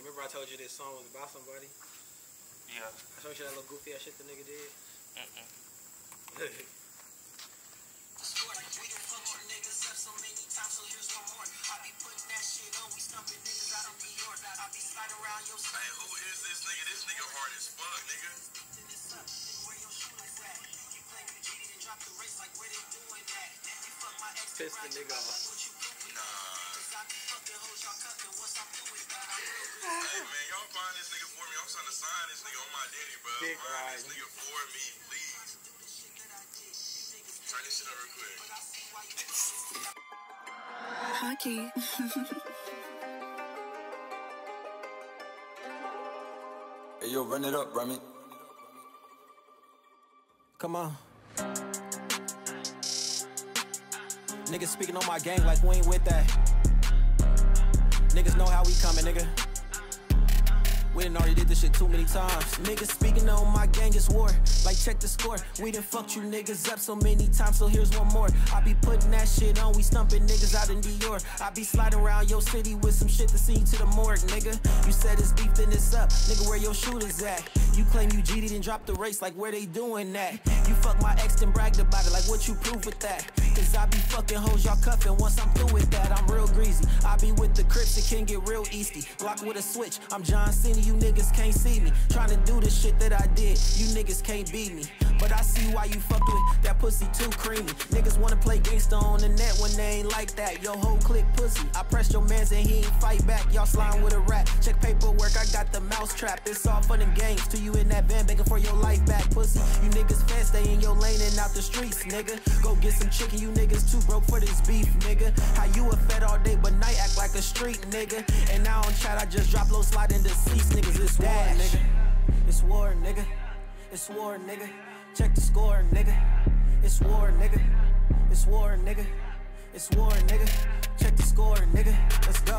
Like, remember I told you this song was about somebody? Yeah. I told you that little goofy ass shit the nigga did. Mm-mm. Hey, who is this nigga? This nigga hard as fuck, nigga. Piss the nigga off. Nah. Hey man, y'all find this nigga for me. I'm trying to sign this nigga on my daddy, bro. Dick find this nigga for me, please. Turn this shit up real quick. Hockey. Hey, yo, run it up, Remy. Come on. Niggas speaking on my gang like we ain't with that. Niggas know how we coming, nigga. We done already did this shit too many times. Niggas speaking on my gang is war. Like check the score. We done fucked you niggas up so many times, so here's one more. I be putting that shit on, we stumping niggas out in Dior. I be sliding around your city with some shit to see you to the morgue, nigga. You said it's beef, then it's up. Nigga, where your shooters at? You claim you GD'd and dropped the race, like where they doing that? You fuck my ex and bragged about it, like what you prove with that? Cause I be fucking hoes, y'all cuffing once I'm through with that. I'm real greasy. I be with the Crips, it can get real easty. Block with a switch, I'm John Cena, you niggas can't see me. Tryna do the shit that I did, you niggas can't beat me. But I see why you fucked with that pussy too creamy. Niggas wanna play gangsta on the net when they ain't like that. Yo, whole click pussy. I pressed your mans and he ain't fight back. Y'all slime with a rat. Check paperwork, I got the mouse trap. It's all fun and games. To you in that van begging for your life back, pussy. You niggas fast, stay in your lane and out the streets, nigga. Go get some chicken, you niggas too broke for this beef, nigga. How you a fed all day but night act like a street, nigga. And now on chat, I just drop low slide in the seats, niggas. It's war, nigga. It's war, nigga. It's war, nigga. Check the score, nigga. It's war, nigga. It's war, nigga. It's war, nigga. Check the score, nigga. Let's go.